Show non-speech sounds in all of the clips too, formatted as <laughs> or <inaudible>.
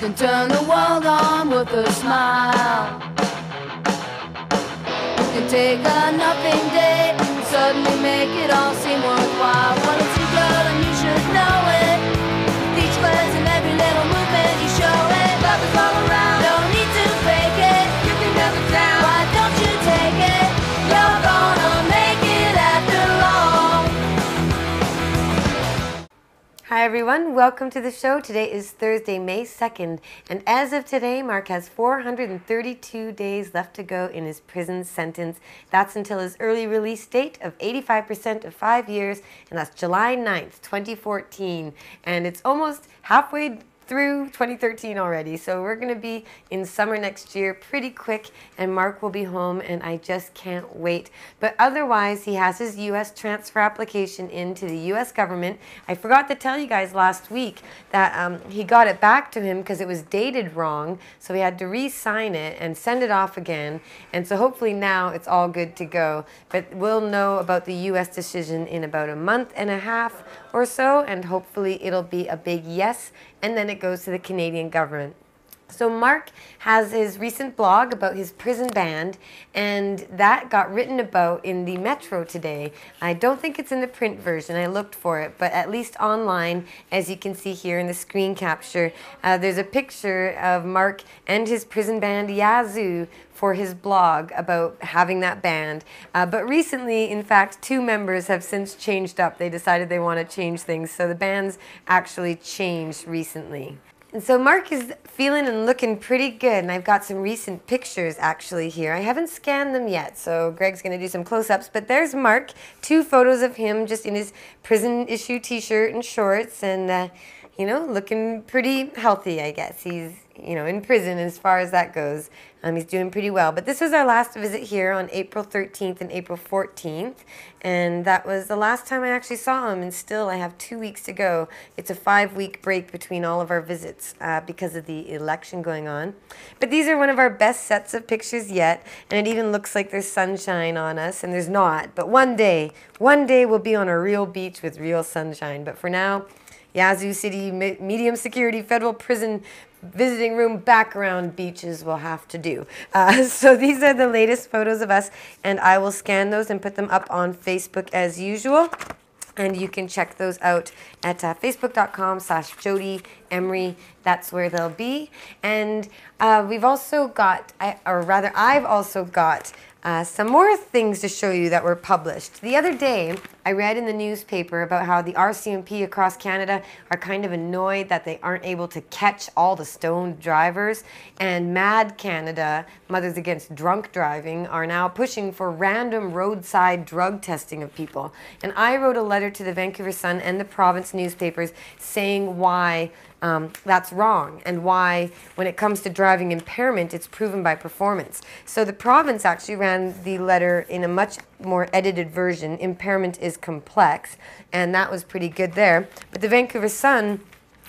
can turn the world on with a smile. You can take a nothing day and suddenly make it all seem worthwhile. Hi, everyone. Welcome to the show. Today is Thursday, May 2nd. And as of today, Marc has 432 days left to go in his prison sentence. That's until his early release date of 85% of five years, and that's July 9th, 2014. And it's almost halfway through 2013 already. So we're going to be in summer next year pretty quick, and Marc will be home, and I just can't wait. But otherwise, he has his U.S. transfer application into the U.S. government. I forgot to tell you guys last week that um, he got it back to him because it was dated wrong. So he had to re sign it and send it off again. And so hopefully now it's all good to go. But we'll know about the U.S. decision in about a month and a half or so, and hopefully it'll be a big yes, and then it goes to the Canadian government. So Marc has his recent blog about his prison band, and that got written about in the Metro today. I don't think it's in the print version. I looked for it, but at least online, as you can see here in the screen capture, uh, there's a picture of Marc and his prison band Yazoo for his blog about having that band. Uh, but recently, in fact, two members have since changed up. They decided they want to change things, so the band's actually changed recently. And so Marc is feeling and looking pretty good, and I've got some recent pictures actually here. I haven't scanned them yet, so Greg's going to do some close-ups. But there's Marc, two photos of him just in his prison issue T-shirt and shorts, and uh, you know, looking pretty healthy. I guess he's you know in prison as far as that goes. Um, he's doing pretty well. But this was our last visit here on April 13th and April 14th. And that was the last time I actually saw him. And still, I have two weeks to go. It's a five week break between all of our visits uh, because of the election going on. But these are one of our best sets of pictures yet. And it even looks like there's sunshine on us. And there's not. But one day, one day we'll be on a real beach with real sunshine. But for now, Yazoo City medium security federal prison visiting room background beaches will have to do. Uh, <laughs> so these are the latest photos of us, and I will scan those and put them up on Facebook as usual. And you can check those out at uh, facebook.com slash Jodie Emery. That's where they'll be. And uh, we've also got, or rather, I've also got uh, some more things to show you that were published. The other day, I read in the newspaper about how the RCMP across Canada are kind of annoyed that they aren't able to catch all the stoned drivers. And MADD Canada, Mothers Against Drunk Driving, are now pushing for random roadside drug testing of people. And I wrote a letter to the Vancouver Sun and the province newspapers saying why um, that's wrong and why, when it comes to driving impairment, it's proven by performance. So the province actually ran the letter in a much more edited version. Impairment is complex, and that was pretty good there. But the Vancouver Sun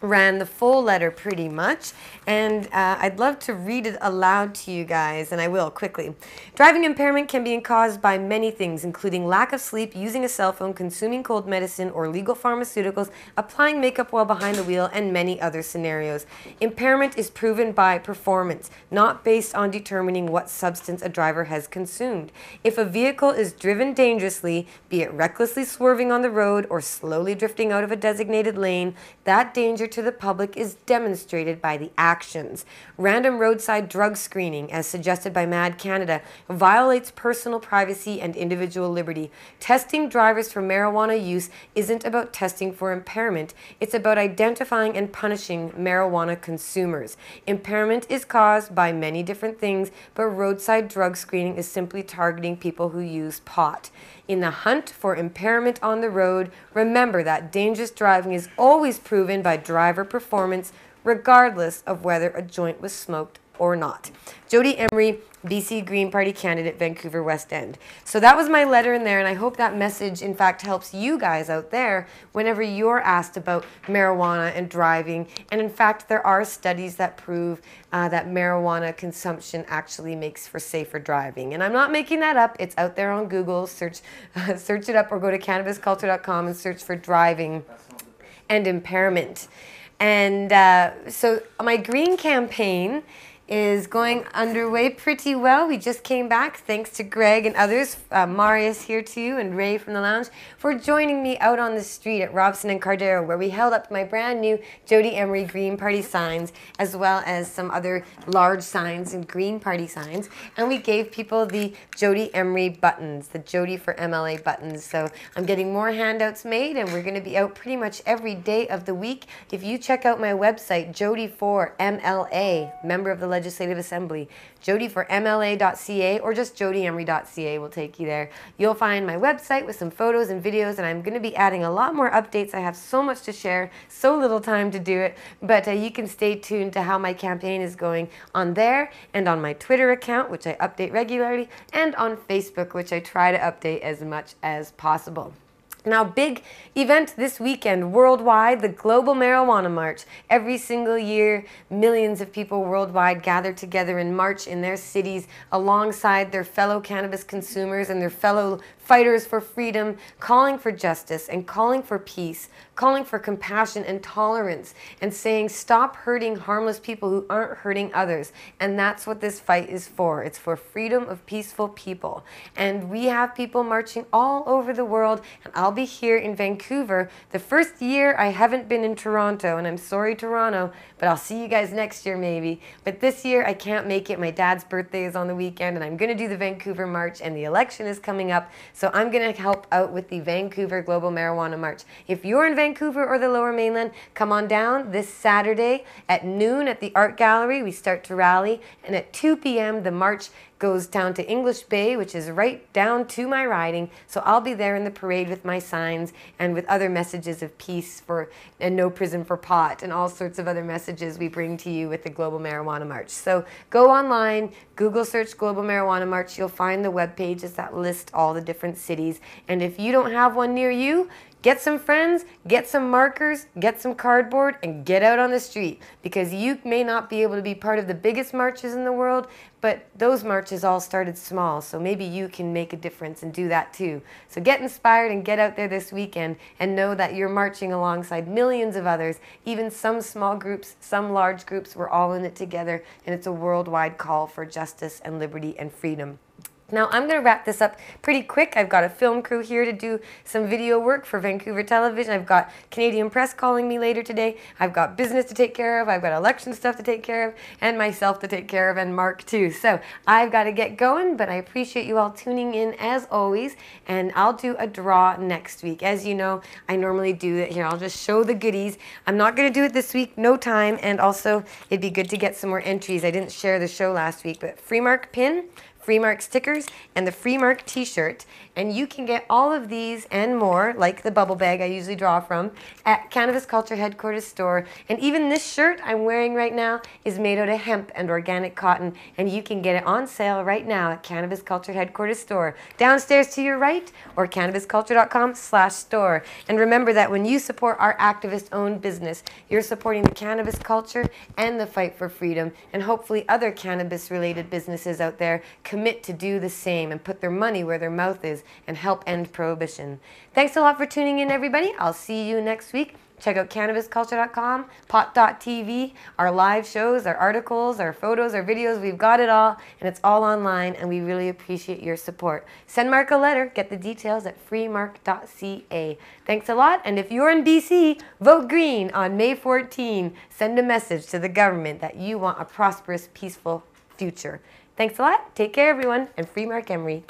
ran the full letter pretty much, and uh, I'd love to read it aloud to you guys, and I will quickly. Driving impairment can be caused by many things, including lack of sleep, using a cell phone, consuming cold medicine or legal pharmaceuticals, applying makeup while behind the wheel, and many other scenarios. Impairment is proven by performance, not based on determining what substance a driver has consumed. If a vehicle is driven dangerously, be it recklessly swerving on the road or slowly drifting out of a designated lane, that danger to the public is demonstrated by the actions. Random roadside drug screening, as suggested by MADD Canada, violates personal privacy and individual liberty. Testing drivers for marijuana use isn't about testing for impairment, it's about identifying and punishing marijuana consumers. Impairment is caused by many different things, but roadside drug screening is simply targeting people who use pot. In the hunt for impairment on the road, remember that dangerous driving is always proven by driver performance, regardless of whether a joint was smoked or not. Jodie Emery, BC Green Party candidate, Vancouver West End. So that was my letter in there, and I hope that message, in fact, helps you guys out there whenever you're asked about marijuana and driving. And in fact, there are studies that prove uh, that marijuana consumption actually makes for safer driving. And I'm not making that up. It's out there on Google. Search, uh, <laughs> search it up, or go to cannabisculture.com and search for driving and impairment. And uh, so my green campaign is going underway pretty well. We just came back, thanks to Greg and others, uh, Marius here too, and Ray from the lounge, for joining me out on the street at Robson and Cardero, where we held up my brand new Jodie Emery Green Party signs, as well as some other large signs and Green Party signs. And we gave people the Jodie Emery buttons, the Jodie for MLA buttons. So I'm getting more handouts made, and we're going to be out pretty much every day of the week. If you check out my website, Jodie for MLA, member of the Legislative Assembly. Jodie for MLA.ca or just jodieemery.ca will take you there. You'll find my website with some photos and videos, and I'm going to be adding a lot more updates. I have so much to share, so little time to do it, but uh, you can stay tuned to how my campaign is going on there and on my Twitter account, which I update regularly, and on Facebook, which I try to update as much as possible. Now, big event this weekend worldwide, the Global Marijuana March. Every single year, millions of people worldwide gather together and march in their cities alongside their fellow cannabis consumers and their fellow fighters for freedom, calling for justice and calling for peace, calling for compassion and tolerance, and saying, stop hurting harmless people who aren't hurting others. And that's what this fight is for. It's for freedom of peaceful people. And we have people marching all over the world, and I'll be here in Vancouver. The first year I haven't been in Toronto, and I'm sorry, Toronto, but I'll see you guys next year maybe. But this year I can't make it. My dad's birthday is on the weekend, and I'm going to do the Vancouver March, and the election is coming up. So I'm going to help out with the Vancouver Global Marijuana March. If you're in Vancouver or the Lower Mainland, come on down this Saturday at noon at the Art Gallery. We start to rally, and at 2 p.m. the march goes down to English Bay, which is right down to my riding. So I'll be there in the parade with my signs and with other messages of peace for and no prison for pot and all sorts of other messages we bring to you with the Global Marijuana March. So go online, Google search Global Marijuana March. You'll find the web pages that list all the different cities. And if you don't have one near you, Get some friends, get some markers, get some cardboard, and get out on the street because you may not be able to be part of the biggest marches in the world, but those marches all started small, so maybe you can make a difference and do that too. So get inspired and get out there this weekend and know that you're marching alongside millions of others, even some small groups, some large groups. We're all in it together, and it's a worldwide call for justice and liberty and freedom. Now I'm going to wrap this up pretty quick. I've got a film crew here to do some video work for Vancouver Television. I've got Canadian Press calling me later today. I've got business to take care of. I've got election stuff to take care of and myself to take care of and Marc too. So I've got to get going, but I appreciate you all tuning in as always. And I'll do a draw next week. As you know, I normally do it here. I'll just show the goodies. I'm not going to do it this week, no time. And also it'd be good to get some more entries. I didn't share the show last week, but free mark pin Freemark stickers, and the Freemark t-shirt. And you can get all of these and more, like the bubble bag I usually draw from, at Cannabis Culture Headquarters store. And even this shirt I'm wearing right now is made out of hemp and organic cotton, and you can get it on sale right now at Cannabis Culture Headquarters store. Downstairs to your right, or cannabisculture.com slash store. And remember that when you support our activist-owned business, you're supporting the cannabis culture and the fight for freedom, and hopefully other cannabis-related businesses out there commit to do the same and put their money where their mouth is and help end prohibition. Thanks a lot for tuning in, everybody. I'll see you next week. Check out cannabisculture.com, pot.tv, our live shows, our articles, our photos, our videos. We've got it all, and it's all online, and we really appreciate your support. Send Marc a letter. Get the details at freemarc.ca. Thanks a lot, and if you're in BC, vote green on May 14. Send a message to the government that you want a prosperous, peaceful future. Thanks a lot. Take care, everyone, and free Marc Emery.